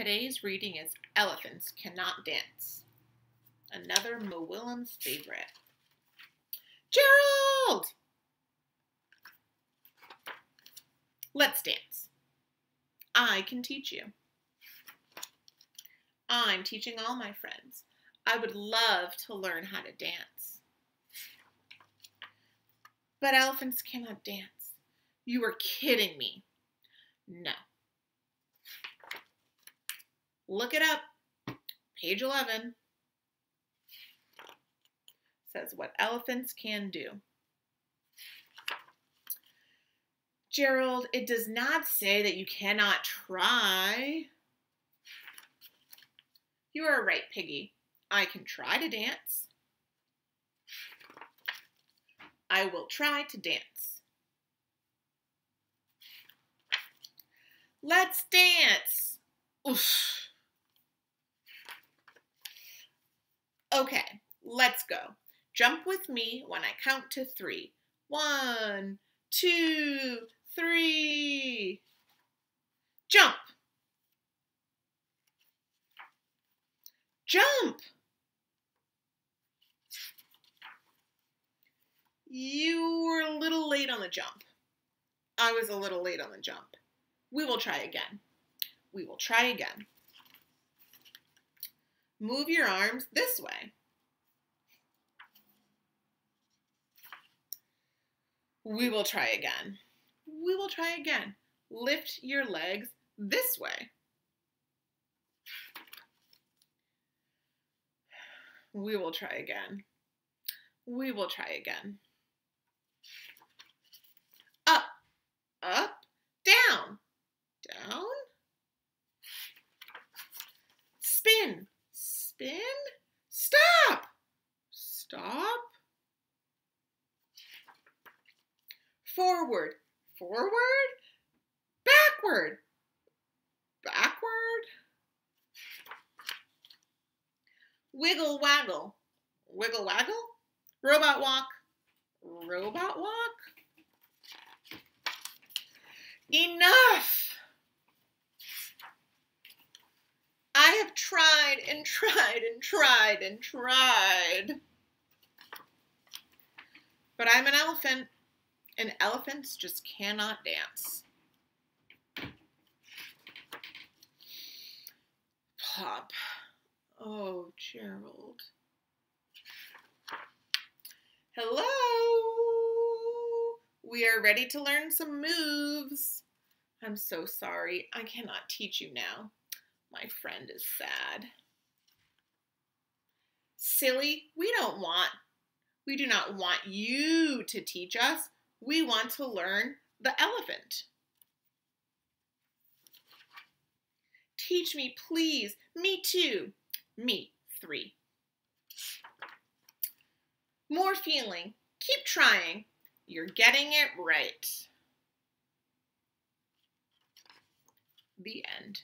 Today's reading is Elephants Cannot Dance. Another Mo Willems favorite. Gerald! Let's dance. I can teach you. I'm teaching all my friends. I would love to learn how to dance. But elephants cannot dance. You are kidding me. No. Look it up. Page 11 says what elephants can do. Gerald, it does not say that you cannot try. You are right, Piggy. I can try to dance. I will try to dance. Let's dance. Oof. Okay, let's go. Jump with me when I count to three. One, two, three. Jump. Jump. You were a little late on the jump. I was a little late on the jump. We will try again. We will try again. Move your arms this way. We will try again. We will try again. Lift your legs this way. We will try again. We will try again. Up, up, down, down. Spin, spin. Stop, stop. Forward, forward, backward, backward. Wiggle waggle, wiggle waggle. Robot walk, robot walk. Enough! I have tried and tried and tried and tried. But I'm an elephant, and elephants just cannot dance. Pop. Oh, Gerald. Hello! We are ready to learn some moves. I'm so sorry. I cannot teach you now. My friend is sad. Silly, we don't want, we do not want you to teach us. We want to learn the elephant. Teach me, please. Me too. Me, three. More feeling. Keep trying. You're getting it right. The end.